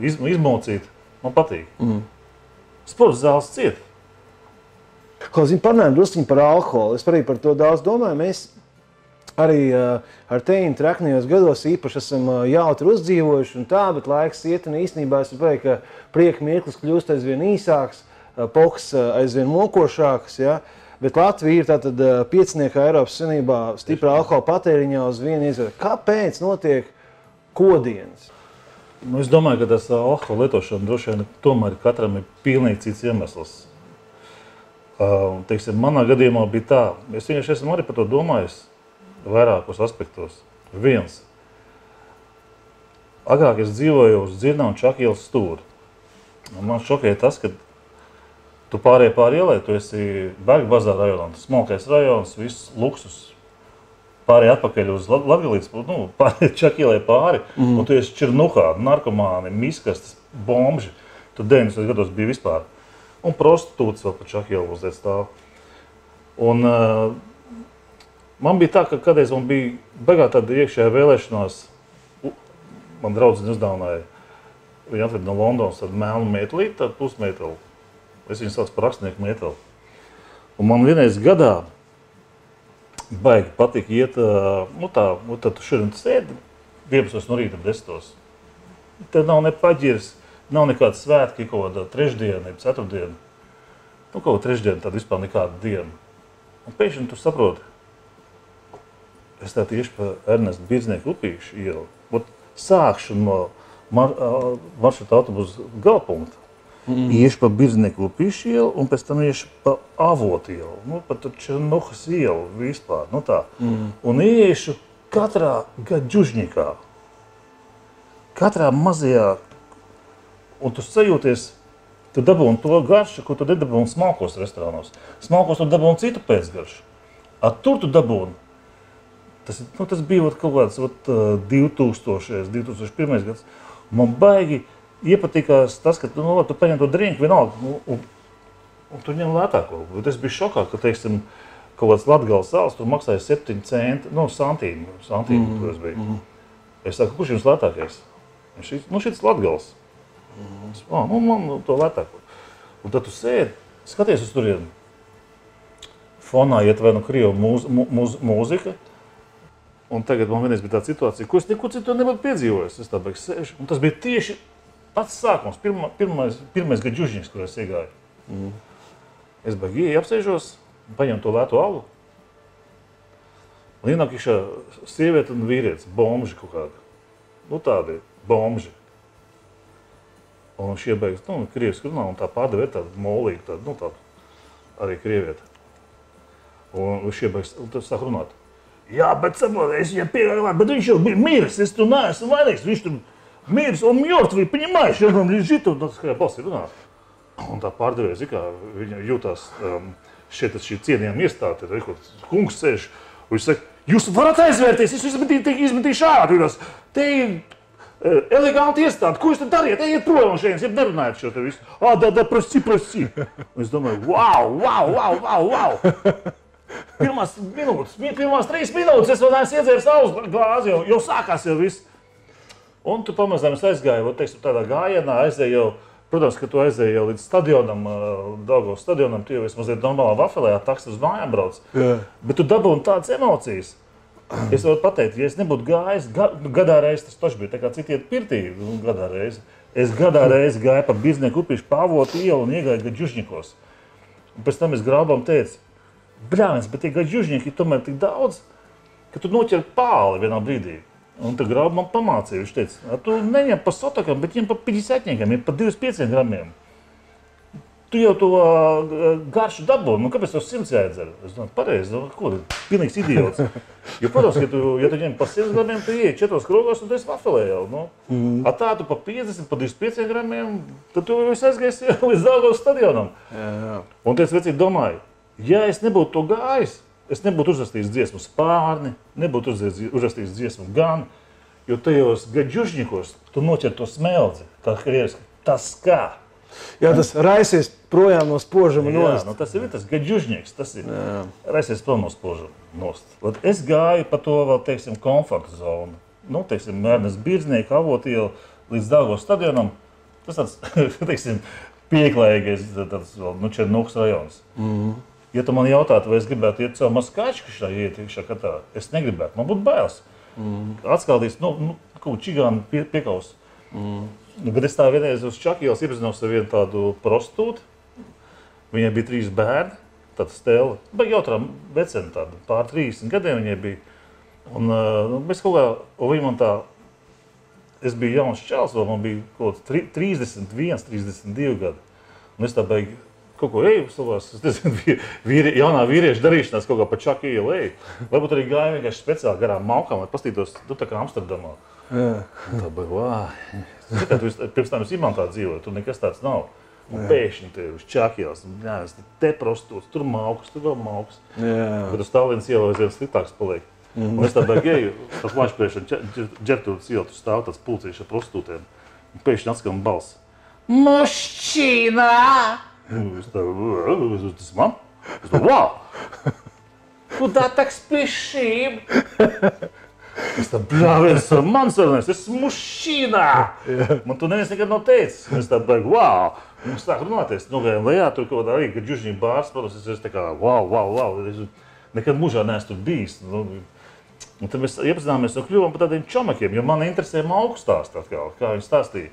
iz, izmocīt. Man patīk. Mm. Sports zāles ciet. Zinu, parunājot druskuļi par alkoholu. Es arī par to daudz domāju. Mēs arī uh, ar tevi traknījos gados īpaši esam uh, jautri uzdzīvojuši un tā, bet laiks iet un īstenībā es domāju, ka prieka mirklis kļūst aizvien īsāks, uh, poks aizvien mokošāks. Ja? Bet Latvija ir tātad piecinieka Eiropas Savienībā stipra alkohola patēriņā uz vienu iedzīvotāju. Kāpēc notiek kodienas? Nu, es domāju, ka tas alkohola lietošana droši vien tomēr katram ir pilnīgi cits iemesls. Uh, teiksim, manā gadījumā bija tā, es vienkārši esmu arī par to domājis vairākos aspektos. Viens. Agrāk es dzīvoju uz Dzirna un Čakielas stūra. Man šokēja tas, ka tu pārējai pāri ielai, tu esi Berga bazāra rajonā, tas smalkais rajons, viss luksus. Pārējai atpakaļ uz Latvijas, nu, pārējai Čakielai pāri, mm. un tu esi Černuhā, narkomāni, miskastas, bomži. Tu 90 gados biji vispār. Un prostitūts vēl pa Čakielu uzliec stāv. Un uh, man bija tā, ka kādreiz man bija beigā tāda iekšējā vēlēšanās, man draudzene uzdāvināja, viņa atveda no Londonas tādu melnu metālīti, tādu pusmetālu. Es viņu saucu par rakstnieku metālu. Un man vienreiz gadā baigi patīk iet, nu tā, nu tad tu šodien sēdi 11 no rīta 10. Te nav ne paģirs, nav nekāda svētki, kaut kāda trešdiena, ceturtdiena. Nu, kaut kā trešdiena, tad vispār nekāda diena. Un pēkšņi tu saproti, es tā tieši pa Ernestu Birznieku upīšu ielu. Ot, sākšu no mar, maršruta autobusu galpunkta. Mm. Iešu pa Birznieku upīšu ielu un pēc tam iešu pa avotu ielu. Nu, pa tur Černuhas ielu vispār. Nu tā. Mm. Un iešu katrā gaģužņikā. Katrā mazajā un tu sajūties, tu dabūji to garšu, ko tu nedabūji smalkos restorānos. Smalkos tu dabūji citu pēcgaršu. A tur tu dabūji. Tas, nu, tas bija ot kaut kāds ā, 2000, 2001 gads. Man baigi iepatikās tas, ka nu, tu paņem to drinku vienalga. Nu, un, un tu ņem lētāko. Bet es biju šokā, ka, teiksim, kaut kāds latgals sāls tur maksāja 7 centi, nu, santīmi, santīmi mm -hmm. bija. Mm -hmm. Es saku, kurš jums lētākais? Šis, nu, šis latgals. Es, "Ā, nu, man nu, to lētāko. Un tad tu sēdi, skaties uz turieni. Fonā iet vai nu krievu mūz, mū, mūz, mūzika. Un tagad man vienreiz bija tāda situācija, ko es neko citu nebūtu piedzīvojis. Es tā beigu sēžu. Un tas bija tieši pats sākums, pirma, pirmais, pirmais gadžužņiks, kur es iegāju. Mm. Es beigu ieeju, apsēžos, paņemu to lēto alu. Un ienāk iekšā sieviete un vīrietis, bomži kaut kādi. Nu tādi bomži. Un šie beigas, nu, krieviski runā, un tā pārdeve ir tāda molīga, tāda, nu, tāda arī krievieta. Un šie beigas, un tas sāk runāt. Jā, bet saproti, es viņam pieņēmu, bet viņš jau bija miris, es tur neesmu vainīgs, viņš tur miris, un mjortvi, понимаешь, он лежит, un tas kā balsi runā. Un tā pārdevēja, zin kā, viņa jūtās um, šeit tas šī cienījama iestāde, ir kaut kāds kungs sēž. un Viņš saka, jūs varat aizvērties, es jūs izmetīšu izmetīšu ārā. Te ir e, eleganti iestādi, ko jūs tur dariet? Ejiet prom no šejienes, ja nerunājat šo te visu. Ah, da, da, prasi, prasi. Un Es domāju, wow, wow, wow, wow, wow. Pirmās minūtes, mi- pirmās trīs minūtes es vēl neesmu iedzēris alus glāzi, jau, jau sākās jau viss. Un tu pamazām es aizgāju, vot, teiksim, tādā gājienā, aizēju jau, protams, ka tu aizēji jau līdz stadionam, Dāngos stadionam, tu jau esi mazliet normālā vafelē, taksas uz mājām brauc. Jā. Bet tu dabūji tādas emocijas. Es varu pateikt, ja es nebūtu gājis, ga, nu, gadā reizē tas taču bija tā kā citi iet pirtī, nu, gadā reizē. Es gadā reizē gāju pa biznesu upīšu pāvotu ielu un iegāju gaļužņikos. Un pēc tam es grābām teicu, brālis, bet tie gaļužņiki ir tomēr tik daudz, ka tu noķer pāli vienā brīdī. Un tad grābām man pamācīja, viņš teica, "A tu neņem pa sotakam, bet ņem pa 50, ir pa 25 gramiem. Tu jau to uh, garšu dabūji, nu kāpēc tev simts jāiedzer? Es domāju, pareizi, nu, ko pilnīgs idiots. Jo, protams, ka tu, ja tu ņem pa 100 gramiem, tu ieej četros krogos un tu esi vafelē jau. Nu. Mm. A tā tu pa 50, pa 25 gramiem, tad tu jau esi aizgājis līdz Dāngos stadionam. Jā. Un tas vecīt domāju, ja es nebūtu to gājis, es nebūtu uzrakstījis dziesmu spārni, nebūtu uzrakstījis- dziesmu gan, jo tajos gaļužņikos tu noķer to smeldzi, kā krieviski, tas kā. Jā, tas raisies projām no spožuma Jā, nost. nu tas ir tas gaļužņiks, tas ir raisies prom no spožuma nost. Vat Es gāju pa to vēl, teiksim, komforta zonu. Nu, teiksim, Mērnes Birznieka avotielu līdz Dāngos stadionam. Tas tāds, teiksim, pieklājīgais, tāds vēl, nu, Černuks rajons. Ja tu man jautātu, vai es gribētu iet caur maskāču, šā iet iekšā katrā, es negribētu. Man būtu bailes. Mm. Atskaldīs, nu, nu kaut čigānu pie, piekaus. Mm. Bet es tā vienreiz uz Čakielas iepazinos ar vienu tādu prostitūtu. Viņai bija trīs bērni, tāda stela. Bet jautrā vecena, tāda pār 30 gadiem viņai bija. Un, uh, nu, mēs kaut kā, un viņa man tā, es biju jauns čels, vēl man bija kaut kāds tri- 31, 32 gadi. Un es tā beigās kaut ko eju savās, es nezinu, vī- vīri, jaunā vīrieša darīšanās kaut kā pa čaku ielu eju. Varbūt arī gāju vienkārši speciāli garām malkām, lai pastītos, nu tā kā Amsterdamā. Jā. Un Tā bija, vā. Ziniet, tu esi- pirms tam esi imantā dzīvoji, tur nekas tāds nav. Un pēkšņi te uz čakielas, jā, es te prostitūts, tur mauks, tur vēl mauks. Jā. Bet uz Stalīnas ielu aizvien sliktāks paliek. Un es tādā gēju, tas mačs priekšā ģerbtūras ielu, tur stāv tāds pulcīši ar prostitūtiem. Un Pēkšņi atskan balss. Mašīnā! Es tā, "Ā, tas man? Es tā, wow! Куда так спешим? Es tā brālis, tas ir mans sarunājums, es esmu mušīnā. Man tu neviens nekad nav teicis. Es tā beigu, wow. Mums tā runāties, nu, gājām lejā, tur kaut kādā arī, kad džužņī bārs, protams, es esmu tā kā, wow, wow, wow. Es nekad mūžā neesmu tur bijis. Nu, un tad mēs iepazināmies un kļuvām par tādiem čomakiem, jo man interesē mauku stāstā, kā, kā viņi stāstīja.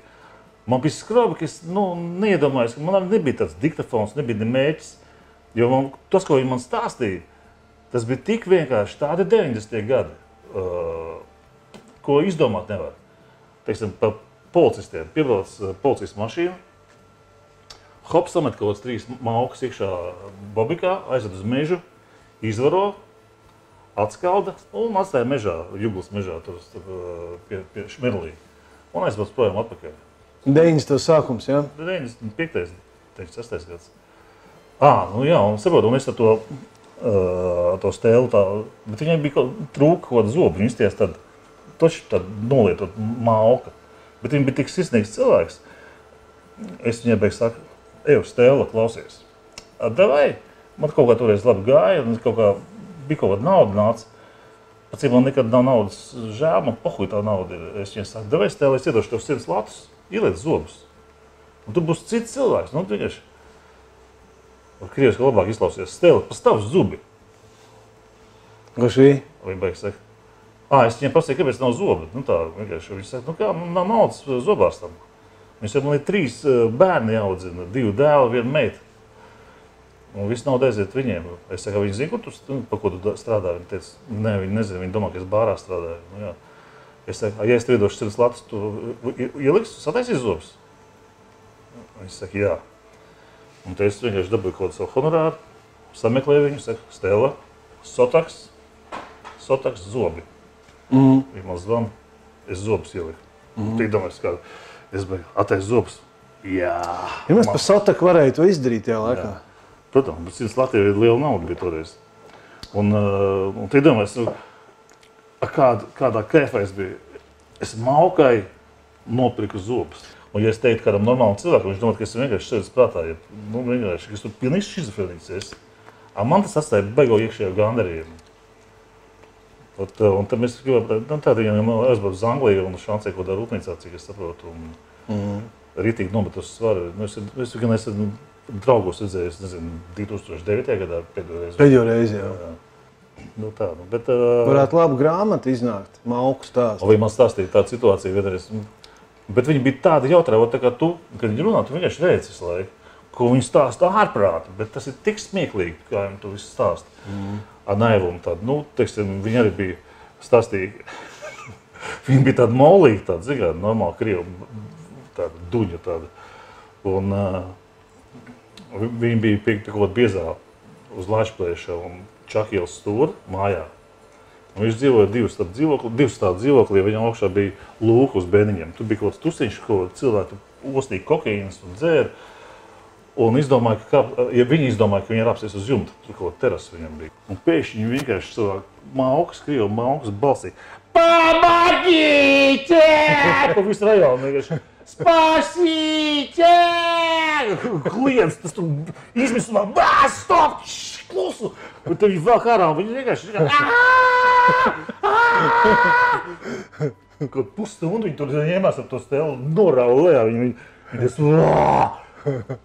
Man bija skrobi, ka es nu, neiedomājos, ka man nebija tāds diktafons, nebija ne mērķis. Jo man, tas, ko viņi man stāstīja, tas bija tik vienkārši tādi 90. gadi, uh, ko izdomāt nevar. Teiksim, par policistiem. Piebrauc uh, policijas mašīna, hop, samet kaut kāds trīs maukas iekšā bobikā, aizved uz mežu, izvaro, atskalda un atstāja mežā, juglas mežā, tur tur, pie, pie šmirlī. Un aizbrauc projām atpakaļ. 90. sākums, jā. 95. 96. gads. Ah, nu jā, un saprotu, un es ar to, uh, to stēlu tā, bet viņai bija trūka kaut kāda zoba, viņa izties tad, toši tad nolietot mauka. Bet viņa bija tik sirsnīgs cilvēks. Es viņai beigās saku, ej, uz stēla, klausies. Davai, man kaut kā toreiz labi gāja, un kaut kā bija kaut kāda nauda nāca. Pats, man nekad nav naudas žēl, man pohuj tā nauda ir. Es viņai saku, davai stēlē, es iedošu tev 100 latus, ieliec zobus. Un tu būsi cits cilvēks. Nu, tu vienkārši ar krievisku labāk izklausies. Stēlē, pastāv zubi. Ko šī? Viņa beigas saka, ah, es viņai prasīju, kāpēc nav zobi. Nu, tā vienkārši viņš saka, nu kā, man nav naudas zobārstam. Viņš saka, man ir trīs eh, bērni jāaudzina, divi dēli, viena meita. Un viss nauda aiziet viņiem. Es saku, viņi zina, kur tu, st- pa ko tu strādā. Viņi teica, nē, viņi nezina, viņi domā, ka es bārā strādāju. Nu, jā. Es saku, "A, ja es tev iedošu sirds latus, tu ieliksi, sataisīs zobus? Viņš saka, jā. Un tad es vienkārši dabūju kaut savu honorāru, sameklēju viņu, saku, Stela, Sotaks, Sotaks, zobi. Mm. Viņa man zvana, es zobus ieliku. Mm. Tik domāju, kā es biju attaisnojis zobus. Jā, Ja mēs par Sotaku varēja to izdarīt tajā laikā. Protams, bet cits Latvijā ir liela nauda bija toreiz. Un, uh, un tu iedomājies, nu, ar kādu, kādā kēfā es biju. Es maukai nopirku zobus. Un, ja es teiktu kādam normālam cilvēkam, viņš domā, ka es vienkārši sēžu prātā, ja nu, vienkārši, ka es tur pilnīgi. A man tas atstāja beigo iekšējo gandarījumu. Ot, uh, un tad mēs gribējām, nu, tādu viņam aizbraukt uz Angliju un šancē kaut kādā rūpnīcā, cik es saprotu. Un, mm. Rītīgi nomet uz svaru. Nu, es, es gan esmu draugos redzējis, nezinu, 2009. gadā pēdējo reizi. Pēdējo reizi, jā. jā. Nu, tā, nu, bet, uh, Varētu labu grāmatu iznākt, mauku stāstu. Viņa man stāstīja tādu situāciju vienreiz. Bet viņi bija tādi jautri, tā kā tu, kad viņi runā, tu vienkārši redzi visu laiku, ko viņi stāsta ārprāti. Bet tas ir tik smieklīgi, kā viņi to visu stāsta. Mm. Ar naivumu tādu, nu, teiksim, viņi arī bija stāstīgi. viņi bija tādi molīgi, tādi, zināt, normāli krievi, tāda duņa tāda. Un, uh, viņi bija pie kaut kāda biezā uz laišplēša un čakielas stūra mājā. Un viņš dzīvoja divus tādu dzīvokli, divus tādu dzīvokli, viņam augšā bija lūka uz bēniņiem. Tur bija kaut kāds tusiņš, ko cilvēki ostīja kokaīnas un dzēra. Un izdomāja, ka, kā, ja viņi izdomāja, ka viņi ir apsies uz jumta, tur kaut kāda terasa viņam bija. Un pēkšņi viņi vienkārši savā maukas, krievu maukas balsī. Pamagīte! Pa visu rajonu vienkārši. Spasīte! Klients, tas tur izmisumā, bā, stop, šš, klusu! Un tad viņi vēl ārā, un viņi vienkārši Kaut pusstundu viņi tur ņēmās ar to stēlu, norāva lejā. Viņi, viņi, viņi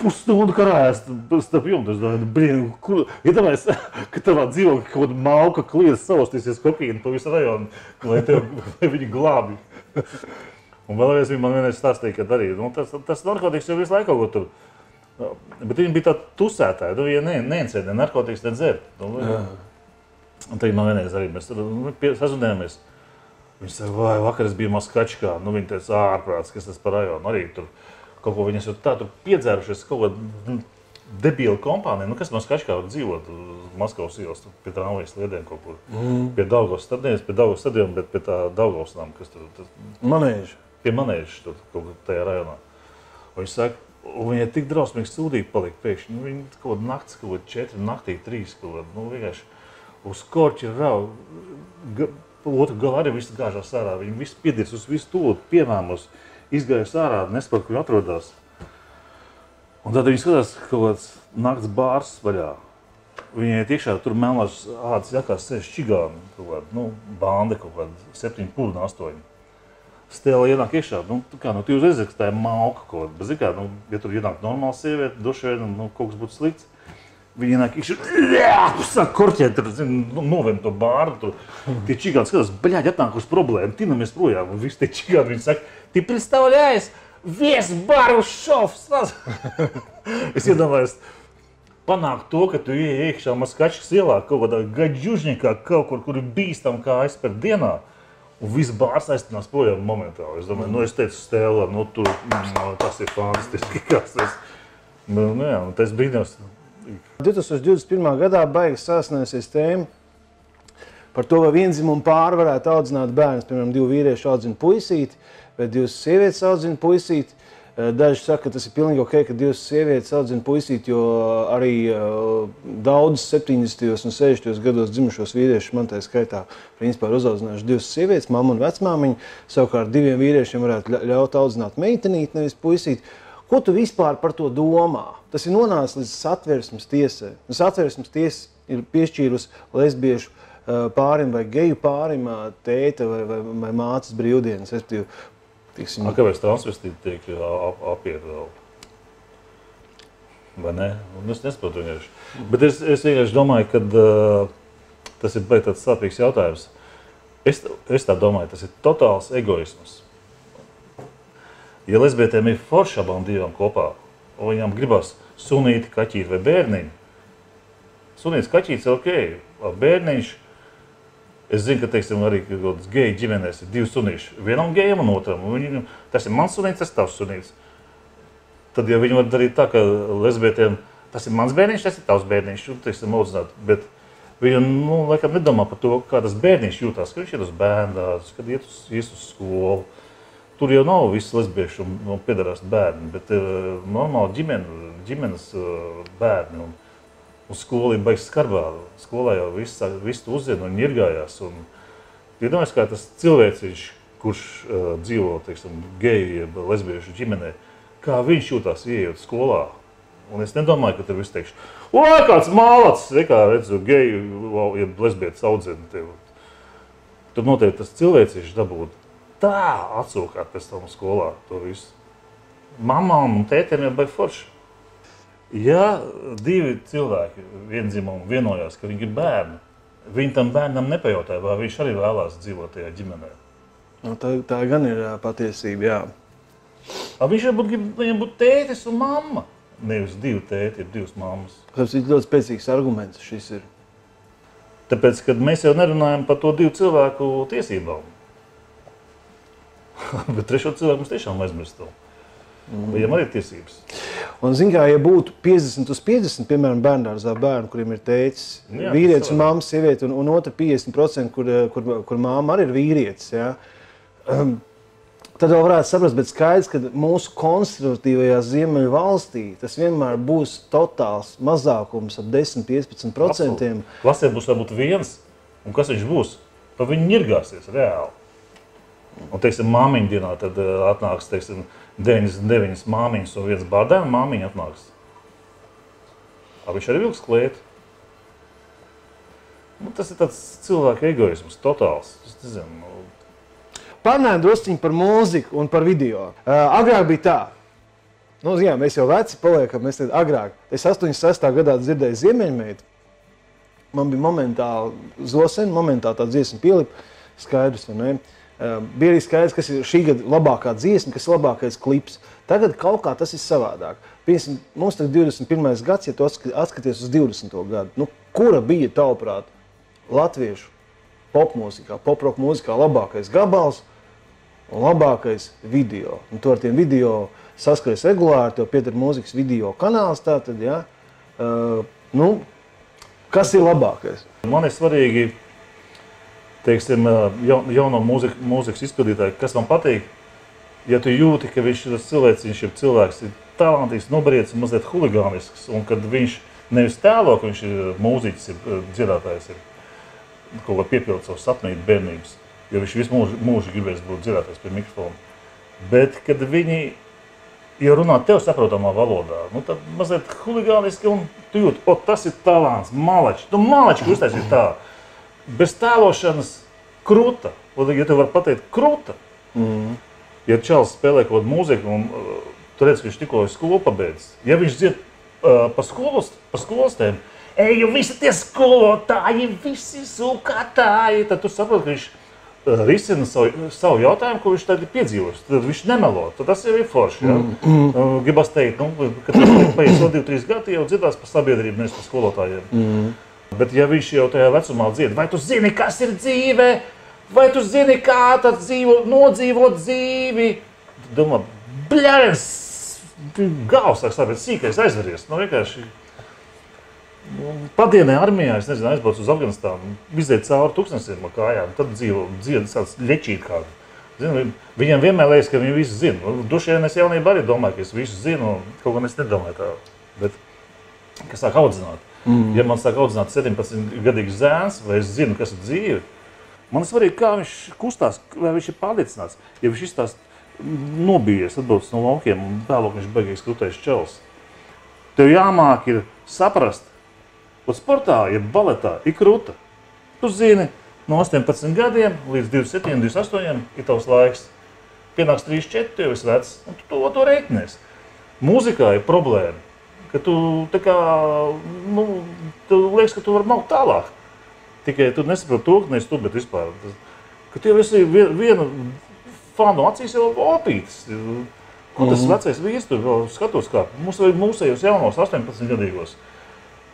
pusstundu karājās starp jumtu. Es domāju, brīn, kur, iedomājies, ka tavā dzīvoklī kaut kāda malka kliedz savostīsies kokaīnu pa visu rajonu, lai, tev, lai viņi glābi. Un vēlreiz viņi man vienreiz stāstīja, ka arī nu, tas, tas narkotikas jau visu laiku kaut ko tur. Bet viņi bija tādi tusētāji, nu, ja ne, neincēdē narkotikas, nedzērt. Nu, un tad man vienreiz arī mēs nu, sazunājāmies. Viņš saka, vai vakar es biju Maskačkā, nu viņi teica, ārprāts, kas tas par rajonu. Arī tur kaut ko viņas jau tā tur piedzērušies, kaut ko nu, debilu kompāniju. Nu, kas Maskačkā var dzīvot Maskavas ielas, pie tramvajas sliedēm kaut kur. Mm. Pie Daugavas stadionas, pie Daugavas stadiona, bet pie tā Daugavas nama, kas tur. Tas, Manēži. Pie manēžas tur kaut kur tajā rajonā. Un viņš saka, Un viņa tik drausmīgi sūdīga palika. Pēkšņi nu, viņa kaut kāda naktis, kaut kāda četri naktī, trīs kaut kāda. Nu, vienkārši uz korķa rauga. Otru galu arī viss gāžās ārā. Viņi visi piedies uz visu to piemēmus, izgājuši ārā, nespēja, kur atrodas. Un tad viņi skatās, ka kaut kāds nakts bārs vaļā. Viņai tiešā tur melnās ādas jakās sēž čigāni, kaut kāda, nu, banda kaut kāda, septiņi pūļi, astoņi stēlā ienāk iekšā. Nu, kā, nu, jūs redzat, ka tā ir malka kaut kāda. Bet, kā, nu, ja tur ienāk normāla sieviete, duši vien, nu, kaut kas būtu slikts. Viņi ienāk iekšā, sāk korķēt, tur, zin, nu, novem to bārdu. Tur. Tie čigāni skatās, bļāģi, atnāk uz problēmu, tinamies projām. Un visi tie čigāni, viņi saka, ты представляешь, весь бар ушел в сразу. es iedomājos, panākt to, ka tu ieej iekšā Maskačkas ielā kaut kādā gaļģužņikā, kaut kur, kur ir bīstam kā aizpēr dienā. Un viss bārs aiztinās projām momentāli. Es domāju, nu, es teicu, Stēlā, nu, tu, no, tas ir fantastiski. Kas tas? Nu, nu, jā, un tas brīdījums. 2021. gadā baigas sasniegsies tēma par to, vai vienzimumu pāri varētu audzināt bērnus. Piemēram, divi vīrieši audzina puisīti, vai divas sievietes audzina puisīti. Eh, daži saka, ka tas ir pilnīgi ok, ka divas sievietes audzina puisīti, jo arī uh, daudz 70. un 60. gados dzimušos vīriešus man tā skaitā principā ir uzaudzinājuši divas sievietes, mamma un vecmāmiņa. Savukārt diviem vīriešiem varētu ļaut audzināt meitenīti, nevis puisīti. Ko tu vispār par to domā? Tas ir nonācis līdz satversmes tiesai. Satversmes tiesa ir piešķīrusi lesbiešu uh, pārim vai geju pārim tēta vai, vai, vai mācas brīvdienas. Tiksim, A, kāpēc transvestīti tiek apiet vēl? Vai ne? Un es nesaprotu vienkārši. Bet es, es vienkārši domāju, ka uh, tas ir tāds sāpīgs jautājums. Es, es tā domāju, tas ir totāls egoisms. Ja lesbietēm ir forši abām divām kopā, un viņām gribas sunīti, kaķīti vai bērniņu, sunīts, kaķītis ir ok, bērniņš Es zinu, ka teiksim, arī kādas geju ģimenēs ir divi sunīši. Vienam gejam un otram. Un viņi, tas ir mans sunīts, tas ir tavs sunīts. Tad, ja viņi var darīt tā, ka lesbietiem tas ir mans bērniņš, tas ir tavs bērniņš, un teiksim, audzināt. Bet viņi, nu, laikam nedomā par to, kā tas bērniņš jūtās, kad viņš iet uz bērndārs, kad iet uz, iet uz skolu. Tur jau nav visi lesbieši un, un piedarās bērni, bet ir normāla ģimene, ģimenes uh, bērni. Un, un skola ir beigas skarbā. Skolā jau viss, viss uzzina un ņirgājās. Un, iedomājieties, kā tas cilvēciņš, kurš uh, dzīvo, teiksim, geju jeb lesbiešu ģimenē, kā viņš jūtās ieejot skolā. Un es nedomāju, ka tur viss teikšu, o, kāds mālacis, re, kā redzu, geju, jeb lesbietas audzina tevi. Tur noteikti tas cilvēciņš dabūt tā atsūkāt pēc tam skolā to visu. Mamām un tētiem jau baigi forši. Ja divi cilvēki vienzimumu vienojās, ka viņi ir bērni, viņi tam bērnam nepajautāja, vai viņš arī vēlās dzīvot tajā ģimenē. Nu, tā, tā gan ir patiesība, jā. A viņš jau būtu, viņam būtu tētis un mamma. Nevis divi tēti, ir divas mammas. Tas ir ļoti spēcīgs arguments. Šis ir. Tāpēc, kad mēs jau nerunājam par to divu cilvēku tiesībām, bet trešo cilvēku mēs tiešām aizmirstam. Mm. Viņam arī ir tiesības. Un, zin, kā, ja būtu 50 uz 50, piemēram, bērngārzā bērnu, kuriem ir tēvs, Jā, vīrietis un mamma, sieviete, un, un otra 50%, kur, eh, kur, kur mamma arī ir vīrietis. Ja? Um, tad vēl varētu saprast, bet skaidrs, ka mūsu konservatīvajā ziemeļu valstī tas vienmēr būs totāls mazākums ap 10-15%. Absolūti. Klasē būs varbūt viens, un kas viņš būs? Pa viņu ņirgāsies reāli. Un, teiksim, māmiņa dienā tad uh, atnāks, teiksim, 99 māmiņas un viens bārdēna māmiņa atnāks. A, viņš arī vilks klēt. Nu, tas ir tāds cilvēka egoisms, totāls. Es nezinu, nu, Parunājot druskuļi par mūziku un par video. Uh, agrāk bija tā, nu, jā, mēs jau veci paliekam. Mēs tad agrāk, es 86. gadā dzirdēju Ziemeļmeitu. Man bija momentāli zosena, momentāli tā dziesma pielipa. Skaidrs, vai ne? Uh, bija arī skaidrs, kas ir šī gada labākā dziesma, kas ir labākais klips. Tagad kaut kā tas ir savādāk. Piemēram, mums tagad ir 21. gads, ja tu atsk- atskaties uz 20. gadu. Nu, kura bija tavuprāt latviešu popmūzikā, poproka mūzikā labākais gabals un labākais video? Un tu ar tiem video saskaries regulāri, tev pieder mūzikas video kanāls. Tātad, ja? uh, nu, kas ir labākais? Man ir svarīgi, teiksim, ja- jauno mūzika, mūzikas izpildītāju, kas man patīk. Ja tu jūti, ka viņš ir cilvēks, viņš ir cilvēks, ir talantīgs, nobriedzis, mazliet huligānisks, un kad viņš nevis tēlo, ka viņš ir mūziķis, ir eh, dziedātājs, ir kaut kā piepildīt savu sapnītu bērnības, jo viņš visu mūžu, mūžu gribēs būt dziedātājs pie mikrofona. Bet, kad viņi ja runā tev saprotamā valodā, nu, tad mazliet huligāniski un tu jūti, o, tas ir talants, malači. Tu malači, kurš tas ir tā. Bez tēlošanas krūta. Ja tu vari pateikt krūta, Mm. ja Čels spēlē kaut kādu mūziku un uh, tu redz, ka viņš tikko ir skolu pabeidzis, ja viņš dzied uh, pa, skolas, pa skolostēm, ej, jo visi tie skolotāji, visi sūkātāji, tad tu saproti, ka viņš uh, risina savu, savu jautājumu, ko viņš tagad ir piedzīvojis. Tad viņš nemelo, tad tas ir forši. Ja? Mm. Uh, gribas teikt, nu, ka tas paies vēl 2-3 gadi, jau dzirdās par sabiedrību, nevis par skolotājiem. Mm. Bet, ja viņš jau tajā vecumā dzied, vai tu zini, kas ir dzīve, vai tu zini, kā tas dzīvo, nodzīvot dzīvi, tad domā, bļāvis, gals, sāk sāpēt sīkais aizveries. Nu, vienkārši nu, padienē armijā, es nezinu, aizbraucu uz Afganistānu, iziet cauri tūkstnesiem ar kājām, tad dzīvo, dzied tāds ļečīt kādu. Zinu, viņiem vienmēr liekas, ka viņi visu zina. Nu, vien es jaunībā arī domāju, ka es visu zinu, un kaut gan es nedomāju tā. Bet, kas sāk audzināt? Mm. Ja man sāk audzināt 17 gadīgs zēns, vai es zinu, kas ir dzīve, man ir svarīgi, kā viņš kustās, vai viņš ir pārliecināts. Ja viņš izstāsta nobijies, atbrauc no laukiem un vēlāk viņš beigās krutējis čels. Tev jāmāk ir saprast, ka sportā, ja baletā ir krūta, tu zini, no 18 gadiem līdz 27, 28 ir tavs laiks. Pienāks 3, 4, tu jau esi vecs, un tu to, to reiķinies. Mūzikā ir problēma, ka tu tā kā, nu, tu liekas, ka tu vari maukt tālāk. Tikai tu nesaproti to, ka neesi tu, bet vispār. tas- Ka tu jau esi vie- viena fanu acīs jau opītis. Ko tas vecais vīrs tur skatos, kā mums vajag mūsējos jaunos 18 gadīgos.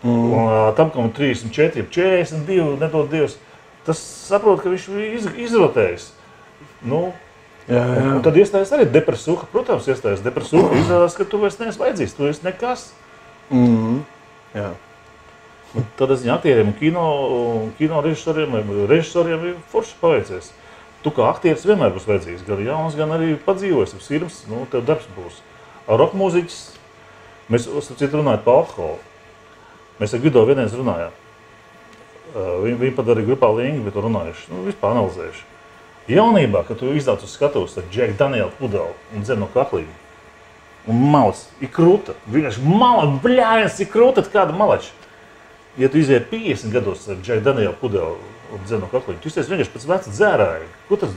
Un, ā, tam, kam ir 34, 42, nedod Dievs, tas saprot, ka viņš ir iz, izrotējis. Nu, Jā, jā. un tad iestājas arī depresija. Protams, iestājas depresija. Izrādās, ka tu vairs neesi vajadzīgs, tu esi nekas. Mm. Jā. Tad es viņu aktieriem, un kino, un kino režisoriem, režisoriem ir forši paveicies. Tu kā aktieris vienmēr būs vajadzīgs. Gan jauns, gan arī padzīvojis. Ap sirds, nu, tev darbs būs. Roka mūziķis Mēs citu runājam par alkoholu. Mēs ar Gudo vienreiz runājām. Viņi, viņi pat arī grupā Lingi bija runājuši, nu, vispār analizējuši. Jaunībā, kad tu iznāc uz skatuves ar Džeku Danielu pudeli un dzer no kaklīm, un malas ir krūta, vienkārši mala, bļājas, ir krūta, kāda malača. Ja tu iziet 50 gados ar Džeku Danielu pudeli un dzer no kaklīm, tu esi vienkārši pēc veca dzērāja. Ko tas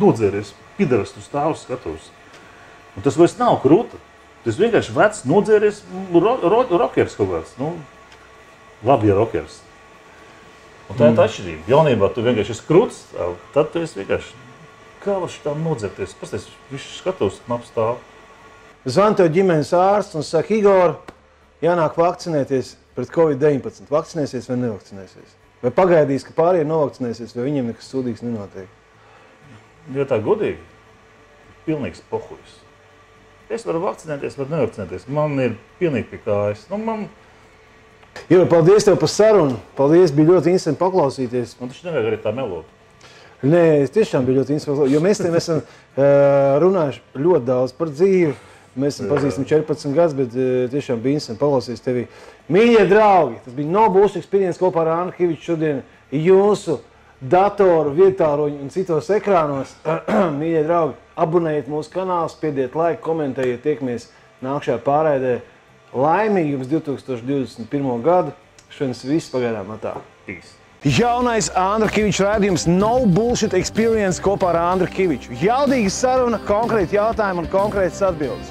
nodzēries? Pidaras, tu stāv uz skatuves. Un tas vairs nav krūta. Tas vienkārši vecs, nodzēries ro, ro, rokeris kaut kāds. Nu, labi, ja rokeris. Un tā ir tā atšķirība. Jaunībā tu vienkārši esi krūts, tad tu esi vienkārši kā var šitām nodzerties. Pasties, viņš skatos, man apstāv. Zvan tev ģimenes ārsts un saka, Igor, jānāk vakcinēties pret Covid-19. Vakcinēsies vai nevakcinēsies? Vai pagaidīs, ka pārējie novakcinēsies, vai viņiem nekas sūdīgs nenotiek? Ja tā godīgi, pilnīgs pohujs. Es varu vakcinēties, varu nevakcinēties. Man ir pilnīgi pie kājas. Nu, man... Jo, paldies tev par sarunu. Paldies, bija ļoti interesanti paklausīties. Man taču nevajag arī tā melot. Nē, es tiešām biju ļoti interesants. Jo mēs te esam uh, runājuši ļoti daudz par dzīvi. Mēs esam pazīstami 14 gadus, bet uh, tiešām bija interesanti paklausīties tevi. Mīļie draugi, tas bija Nobūs eksperience kopā ar Ānu Kiviču šodien jūsu datoru, vietāroņu un citos ekrānos. Mīļie draugi, abonējiet mūsu kanālu, spiediet laiku, komentējiet, tiekamies nākšajā pārēdē. Laimīgi jums 2021. gadu. Šodien viss pagaidām atā. Peace. Jaunais Andra Kaviča raidījums No Bullshit Experience kopā ar Andru Kaviču. Jaudīga saruna, konkrēti jautājumi un konkrētas atbildes.